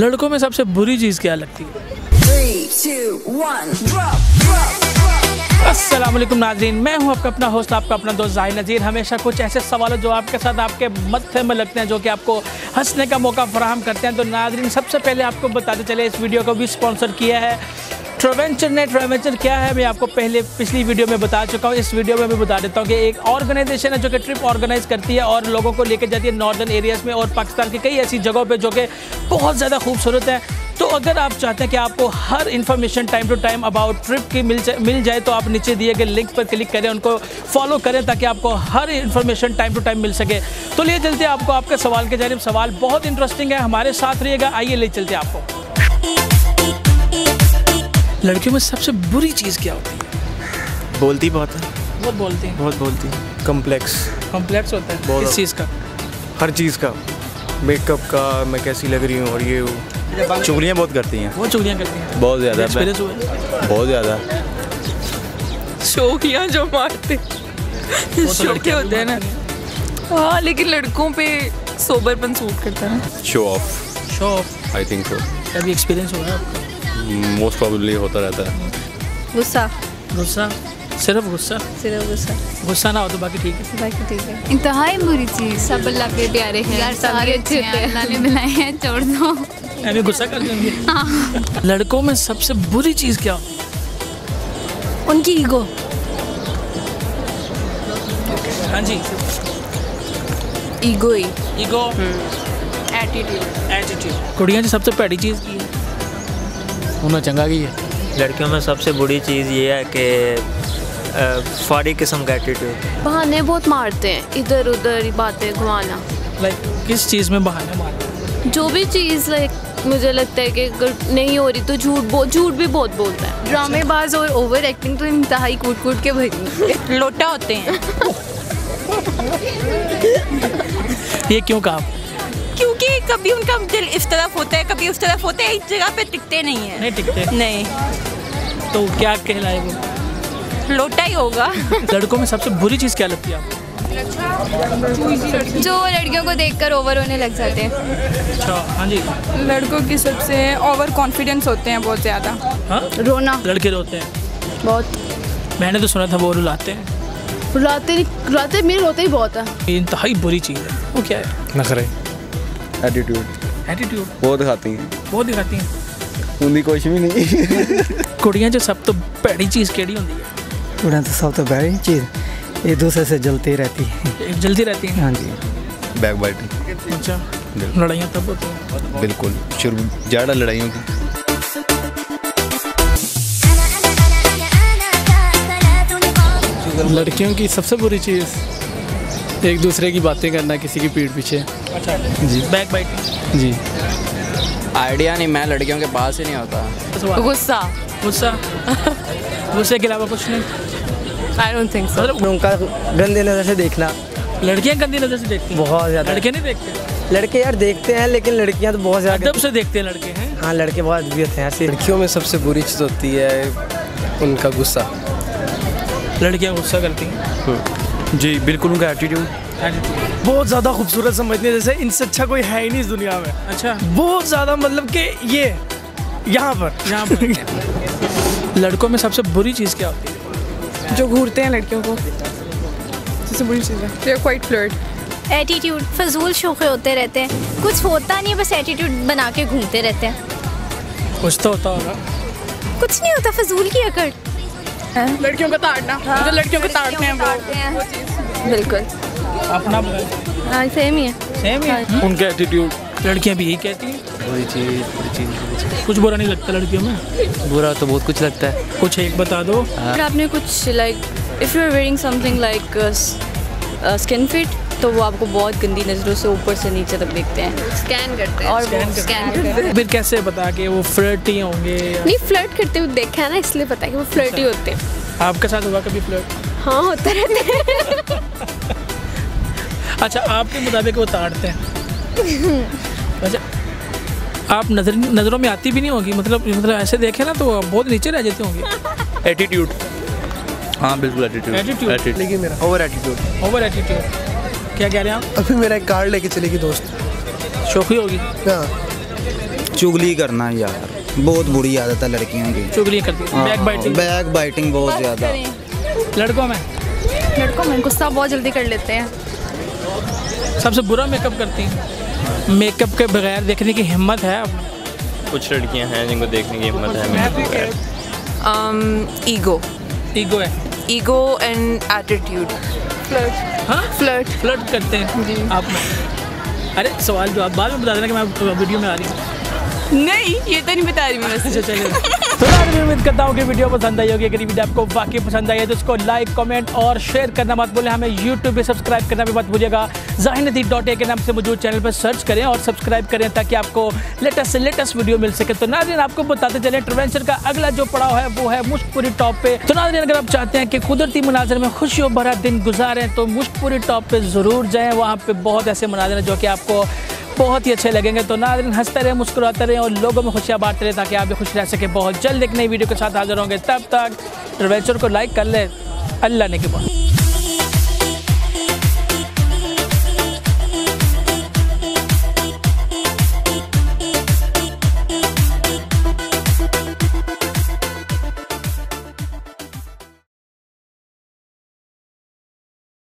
लड़कों में सबसे बुरी चीज़ क्या लगती है? असलम नाजरीन मैं हूँ आपका अपना होस्ट आपका अपना दोस्त ज़ाहिर नज़ीर। हमेशा कुछ ऐसे सवाल जो आपके साथ आपके मत्थे में लगते हैं जो कि आपको हंसने का मौका फराहम करते हैं। तो नाजरीन सबसे पहले आपको बताते चले इस वीडियो को भी स्पॉन्सर किया है। ट्रोवेंचर ने ट्रेवेंचर क्या है? मैं आपको पहले पिछली वीडियो में बता चुका हूँ। इस वीडियो में भी बता देता हूँ कि एक ऑर्गेनाइजेशन है जो कि ट्रिप ऑर्गेनाइज करती है और लोगों को लेकर जाती है नॉर्दर्न एरियाज़ में और पाकिस्तान की कई ऐसी जगहों पर जो कि बहुत ज़्यादा खूबसूरत है। तो अगर आप चाहते हैं कि आपको हर information time to time about trip की मिल जाए मिल जाए तो आप नीचे दिए गए लिंक पर क्लिक करें, उनको फॉलो करें ताकि आपको हर इन्फॉर्मेशन टाइम टू टाइम मिल सके। तो लिए चलते आपको आपके सवाल के जानब सवाल बहुत इंटरेस्टिंग है। हमारे साथ रहिएगा। आइए ले चलते आपको। लड़कियों में सबसे बुरी चीज़ क्या होती है? बोलती बहुत है। बहुत बोलते हैं। बहुत बोलती है। कम्प्लेक्स कॉम्प्लेक्स होता है। बहुत किस चीज़ का? हर चीज़ का। मेकअप का मैं कैसी लग रही हूँ और ये चुगलियाँ बहुत करती हैं। वो चुगलियाँ करती हैं। बहुत ज़्यादा एक्सपीरियंस हुआ है। बहुत ज़्यादा। शौकिया जो मारते तो शौक होते हैं ना? हाँ लेकिन लड़कों पे सोबरपन सूट करता है ना। Show off shop I think so कभी एक्सपीरियंस हुआ है आपका? मोस्ट प्रोबेबली होता रहता है। गुस्सा। गुस्सा? सिर्फ़ गुस्सा? सिर्फ़ गुस्सा। गुस्सा ना हो तो बाकी ठीक है। बाकी ठीक है। इंतहाई बुरी चीज़। सब अल्लाह के प्यारे हैं। यार सारे अच्छे होते हैं। अल्लाह ने बनाए हैं छोड़ दो। अभी गुस्सा कर देंगे। लड़कों में सबसे बुरी चीज़ क्या? उनकी ईगो। हाँ जी। ईगो ही। ईगो? एटीट्यूड एटीट्यूड कुड़ियाँ जी सबसे पहली चीज़ की है। उन्हें चंगा की है? लड़कियों में सबसे बुरी चीज़ ये है कि फाड़ी किस्म का एटीट्यूड बहाने बहुत मारते हैं इधर उधर बातें घुमाना। लाइक किस चीज़ में बहाने मारते हैं? जो भी चीज़ लाइक मुझे लगता है कि अगर नहीं हो रही तो झूठ बो- झूठ भी बहुत बोलता है। ड्रामेबाज और ओवर एक्टिंग तो इंतहाई कूट कूट के भरी लोटा होते हैं। ये क्यों कहा कभी उनका दिल इस तरफ़ होता है कभी उस तरफ़ होता है एक जगह पे टिकते नहीं है। नहीं टिकते? नहीं। तो क्या कहलाए वो? लोटा ही होगा। लड़कों में सबसे बुरी चीज़ क्या लगती है आपको? जो लड़कियों को देखकर ओवर होने लग जाते हैं। अच्छा हाँ जी। लड़कों की सबसे ओवर कॉन्फिडेंस होते हैं बहुत ज़्यादा। हाँ? रोना। लड़के रोते हैं? बहुत। मैंने तो सुना था वो रुलाते हैं। रुलाते रुलाते मेरे रोते ही बहुत है। इंतहाई बुरी चीज़ है। वो क्या है? नखरे। एटीट्यूड एटीट्यूड वो दिखाती हैं। वो दिखाती हैं। उनकी कुछ भी नहीं। कुड़ियाँ जो सब तो भैड़ी चीज़ केड़ी होती है उड़न तो सब तो बड़ी चीज़। एक दूसरे से जलती रहती है। एक जल्दी रहती है। हाँ जी। बैक बाइटिंग अच्छा। लड़ाइयाँ तब होती हैं। बिल्कुल। शुरू ज़्यादा लड़ाइयों की। लड़कियों की सबसे बुरी चीज़ एक दूसरे की बातें करना किसी की पीठ पीछे। अच्छा। जी। बैक बाइट जी। आइडिया नहीं मैं लड़कियों के पास ही नहीं होता। गुस्सा। गुस्सा? गुस्से के अलावा कुछ नहीं? आई डोंट थिंक सो मतलब उनका गंदे नज़र से देखना। लड़कियाँ गंदी नज़र से देखती हैं? बहुत ज़्यादा। लड़के नहीं देखते? लड़के यार देखते हैं लेकिन लड़कियाँ तो बहुत ज़्यादा से देखते हैं लड़के हैं? हाँ लड़के बहुत अद्भुत हैं ऐसे। लड़कियों में सबसे बुरी चीज़ होती है उनका गुस्सा। लड़कियाँ गुस्सा करती हैं? जी बिल्कुल उनका एटीट्यूड बहुत ज़्यादा खूबसूरत समझते हैं जैसे इनसे अच्छा कोई है ही नहीं इस दुनिया में। अच्छा। बहुत ज़्यादा मतलब कि ये यहाँ पर। यहाँ पर। लड़कों में सबसे बुरी चीज़ क्या होती है? जो घूरते हैं लड़कियों को। सबसे बुरी चीज़ है। क्वाइट फ्लर्ट एटीट्यूड फजूल शौके होते रहते हैं। कुछ होता नहीं बस एटीट्यूड बना के घूमते रहते हैं। कुछ तो होता होगा। कुछ नहीं होता फजूल की अकड़। लड़कियों को ताड़ना। जो लड़कियों को ताड़ते हैं वो। बिल्कुल। अपना हाँ सेम ही है। सेम ही है? उनका एटीट्यूड लड़कियाँ भी यही कहती हैं? बुरी चीज़ बुरी चीज़। कुछ बुरा नहीं लगता लड़कियों में? बुरा तो बहुत कुछ लगता है। कुछ एक बता दो। अगर आपने कुछ like if you are wearing something like skin fit तो वो आपको बहुत गंदी नज़रों से ऊपर से नीचे तक देखते हैं। स्कैन करते हैं। और स्कैन करते हैं। फिर कैसे बता के वो फ्लर्टी होंगे? नहीं फ्लर्ट करते हुए देखा है ना इसलिए पता है कि वो फ्लर्टी होते हैं। आपके साथ हुआ कभी फ्लर्ट हाँ होता रहता है। अच्छा आपके मुताबिक वो ताड़ते हैं। अच्छा आप नज़र नज़रों में आती भी नहीं होगी? मतलब मतलब ऐसे देखे ना तो आप बहुत नीचे रह जाते होंगे। एटीट्यूड हाँ बिल्कुल एटीट्यूड Attitude? लेकिन मेरा। ओवर एटीट्यूड ओवर एटीट्यूड क्या कह रहे हैं आप? अभी मेरा एक कार्ड लेके चलेगी दोस्त। शौकी होगी? हाँ। चुगली करना यार। बहुत बुरी आदत है लड़कियों की। चुगली करती है। बैक बाइटिंग बैक बाइटिंग बहुत ज़्यादा। लड़कों में? लड़कों में गुस्सा बहुत जल्दी कर लेते हैं। सबसे बुरा मेकअप करती हैं। मेकअप के बगैर देखने की हिम्मत है कुछ लड़कियाँ हैं जिनको देखने की हिम्मत है मेरे को बगैर। ईगो ईगो है। ईगो एंड एटीट्यूड फ्लर्ट हाँ? फ्लर्ट फ्लर्ट करते हैं। जी। आप अरे सवाल जवाब बाद में बता देना कि मैं वीडियो में आ रही हूँ। नहीं ये तो नहीं बता रही मैं। अच्छा चलिए। मैं उम्मीद करता हूँ कि वीडियो पसंद आई होगी, अगर वीडियो आपको वाकई पसंद आई है तो उसको लाइक कमेंट और शेयर करना मत भूलें। हमें यूट्यूब पे सब्सक्राइब करना भी मत भूलिएगा। जाहिनदी डॉट ए के नाम से मौजूद चैनल पर सर्च करें और सब्सक्राइब करें ताकि आपको लेटेस्ट से लेटेस्ट वीडियो मिल सके। तो नाजरीन, आपको बताते चले ट्रेवेंचर का अगला जो पड़ाव है, वो है मुश्कपुरी टॉप पे। तो नाजरीन, अगर आप चाहते हैं कि कुदरती मनाजर में खुशियों भरा दिन गुजारें तो मुश्कपुरी टॉप पे ज़रूर जाएँ। वहाँ पे बहुत ऐसे मनाजर हैं जो कि आपको बहुत ही अच्छे लगेंगे। तो नाजरीन, हँसते रहे मुस्कुराते रहे और लोगों में खुशियाँ बांटते रहे ताकि आप भी खुश रह सके बहुत। जल्द एक नई वीडियो के साथ हाजिर होंगे। तब तक एडवेंचर को लाइक कर ले। अल्लाह ने के बाद